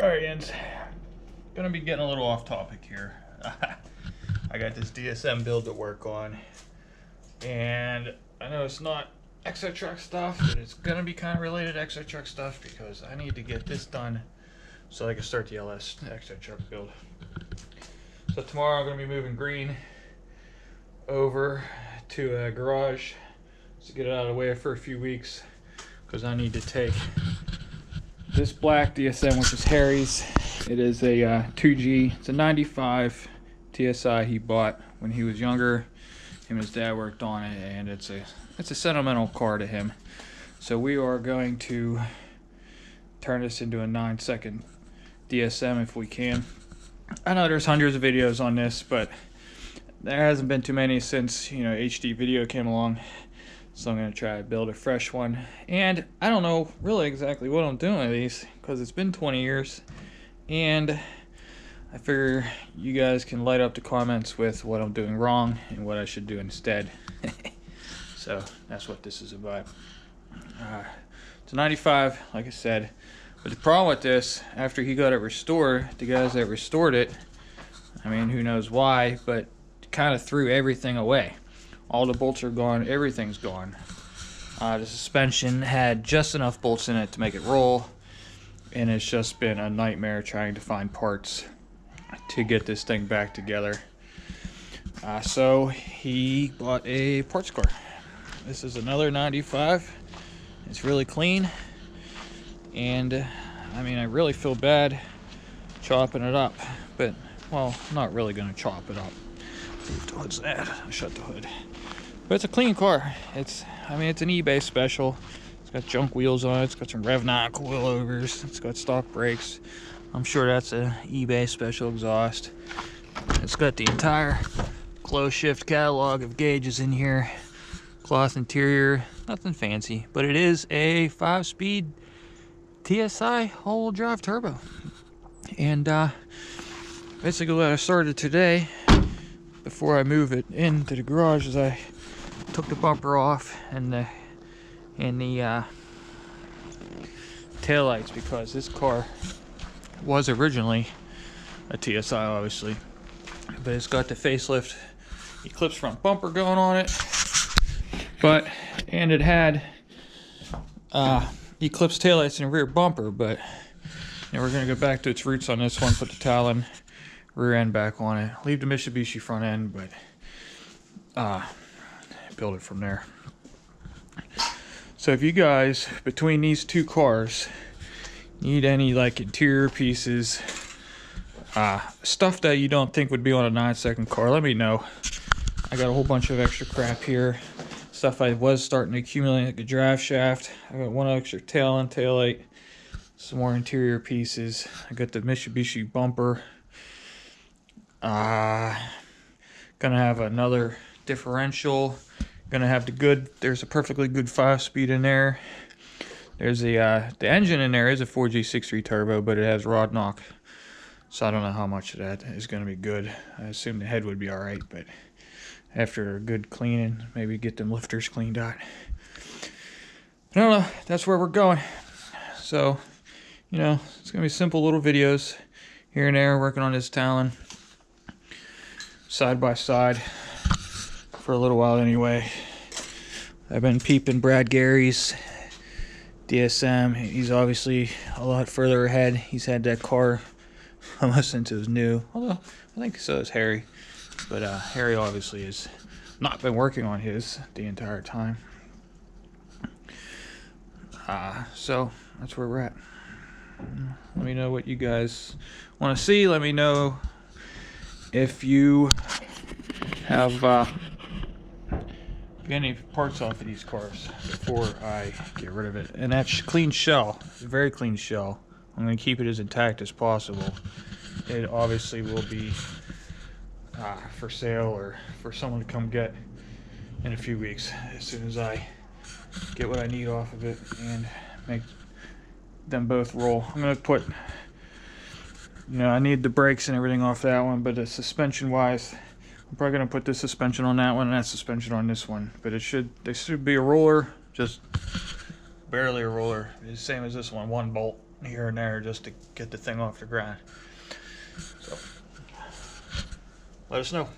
Jens. Gonna be getting a little off topic here. I got this DSM build to work on. And I know it's not Exo Truck stuff, but it's gonna be kind of related to Exo Truck stuff because I need to get this done so I can start the LS Exo Truck build. So tomorrow I'm gonna be moving green over to a garage to get it out of the way for a few weeks because I need to take this black DSM, which is Harry's. It is a uh, 2G. It's a 95 TSI he bought when he was younger. Him and his dad worked on it, and it's a it's a sentimental car to him. So we are going to turn this into a nine second DSM if we can. I know there's hundreds of videos on this, but there hasn't been too many since you know HD video came along. So I'm gonna try to build a fresh one. And I don't know really exactly what I'm doing with these because it's been 20 years. And I figure you guys can light up the comments with what I'm doing wrong and what I should do instead. so that's what this is about. Uh, it's a 95, like I said. But the problem with this, after he got it restored, the guys that restored it, I mean, who knows why, but kind of threw everything away. All the bolts are gone, everything's gone. Uh, the suspension had just enough bolts in it to make it roll, and it's just been a nightmare trying to find parts to get this thing back together. Uh, so he bought a parts car. This is another 95. It's really clean, and uh, I mean, I really feel bad chopping it up, but well, I'm not really gonna chop it up. Hood's that. Shut the hood. But it's a clean car. It's, I mean, it's an eBay special. It's got junk wheels on it. It's got some Rev 9 coilovers. It's got stock brakes. I'm sure that's an eBay special exhaust. It's got the entire closed shift catalog of gauges in here. Cloth interior, nothing fancy, but it is a five-speed TSI all-wheel drive turbo. And uh, basically what I started today, before I move it into the garage, is I took the bumper off and the and the uh, tail lights because this car was originally a TSI obviously. But it's got the facelift Eclipse front bumper going on it. But and it had uh, Eclipse taillights and rear bumper but know, we're gonna go back to its roots on this one put the Talon rear end back on it. Leave the Mitsubishi front end but uh, build it from there. So if you guys, between these two cars, need any like interior pieces, uh, stuff that you don't think would be on a nine second car, let me know. I got a whole bunch of extra crap here. Stuff I was starting to accumulate like a drive shaft. I got one extra tail and tail light. Some more interior pieces. I got the Mitsubishi bumper. Uh, gonna have another differential Gonna have the good, there's a perfectly good five speed in there. There's the, uh, the engine in there is a 4G63 turbo, but it has rod knock. So I don't know how much of that is gonna be good. I assume the head would be all right, but after a good cleaning, maybe get them lifters cleaned out. I don't know, that's where we're going. So, you know, it's gonna be simple little videos here and there, working on this Talon side by side for a little while anyway. I've been peeping Brad Gary's DSM. He's obviously a lot further ahead. He's had that car almost since it was new. Although I think so is Harry. But uh, Harry obviously has not been working on his the entire time. Uh, so that's where we're at. Let me know what you guys want to see. Let me know if you have uh, any parts off of these cars before I get rid of it. And that's a clean shell, very clean shell. I'm going to keep it as intact as possible. It obviously will be uh, for sale or for someone to come get in a few weeks as soon as I get what I need off of it and make them both roll. I'm going to put, you know, I need the brakes and everything off that one, but the suspension wise, I'm probably gonna put this suspension on that one and that suspension on this one. But it should, they should be a roller, just barely a roller. It's same as this one, one bolt. here and there just to get the thing off the ground. So let us know.